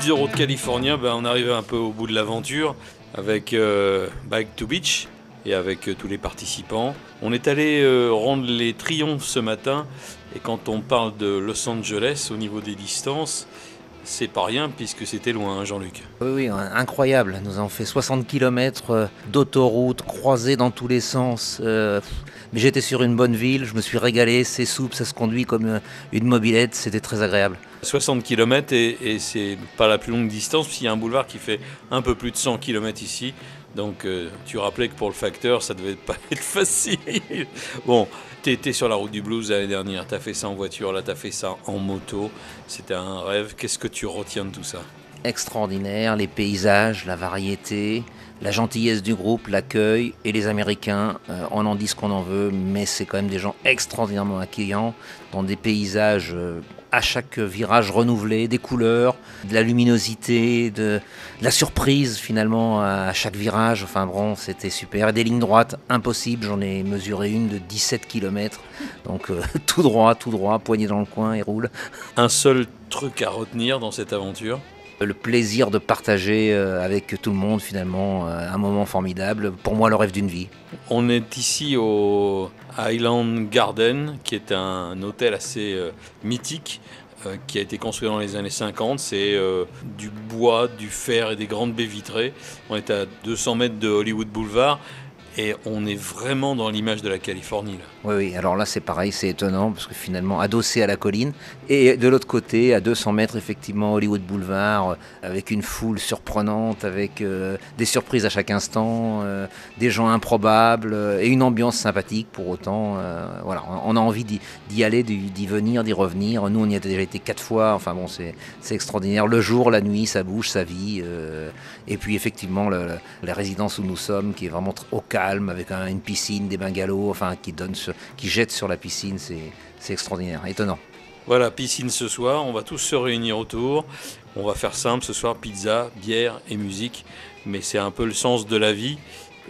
Zero de California, ben, on arrive un peu au bout de l'aventure avec euh, Bike to Beach et avec euh, tous les participants. On est allé euh, rendre les triomphes ce matin et quand on parle de Los Angeles au niveau des distances, c'est pas rien puisque c'était loin, hein, Jean-Luc. Oui, oui, incroyable. Nous avons fait 60 km d'autoroute croisée dans tous les sens. mais j'étais sur une bonne ville, je me suis régalé, c'est souple, ça se conduit comme une mobilette, c'était très agréable. 60 km et, c'est pas la plus longue distance, puisqu'il y a un boulevard qui fait un peu plus de 100 km ici. Donc euh, tu rappelais que pour le facteur, ça devait pas être facile. bon, tu étais sur la route du blues l'année dernière, tu as fait ça en voiture, là tu as fait ça en moto. C'était un rêve. Qu'est-ce que tu retiens de tout ça? Extraordinaire, les paysages, la variété, la gentillesse du groupe, l'accueil et les Américains, euh, on en dit ce qu'on en veut, mais c'est quand même des gens extraordinairement accueillants dans des paysages euh, à chaque virage renouvelé, des couleurs, de la luminosité, de, la surprise finalement à chaque virage. Enfin bon, c'était super. Et des lignes droites, impossible. J'en ai mesuré une de 17 km. Donc euh, tout droit, tout droit, poignet dans le coin et roule. Un seul truc à retenir dans cette aventure? Le plaisir de partager euh, avec tout le monde finalement euh, un moment formidable. Pour moi, le rêve d'une vie. On est ici au Highland Garden, qui est un hôtel assez euh, mythique qui a été construit dans les années 50. C'est du bois, du fer et des grandes baies vitrées. On est à 200 mètres de Hollywood Boulevard et on est vraiment dans l'image de la Californie. Là. Oui, oui, alors là c'est pareil, c'est étonnant, parce que finalement, adossé à la colline, et de l'autre côté, à 200 mètres, effectivement, Hollywood Boulevard, euh, avec une foule surprenante, avec euh, des surprises à chaque instant, euh, des gens improbables, et une ambiance sympathique pour autant. voilà, on a envie d'y aller, d'y venir, d'y revenir. Nous, on y a déjà été quatre fois, enfin bon, c'est extraordinaire. Le jour, la nuit, ça bouge, ça vit. et puis effectivement, la résidence où nous sommes, qui est vraiment au calme avec une piscine, des bungalows, enfin, qui, donne qui jette sur la piscine. C'est extraordinaire, étonnant. Voilà, piscine ce soir. On va tous se réunir autour. On va faire simple ce soir pizza, bière et musique. Mais c'est un peu le sens de la vie.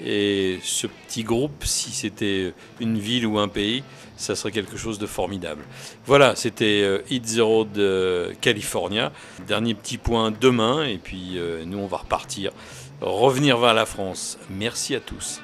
Et ce petit groupe, si c'était une ville ou un pays, ça serait quelque chose de formidable. Voilà, c'était euh, Hit Zero de California. Dernier petit point demain, et puis euh, nous on va repartir revenir vers la France. Merci à tous.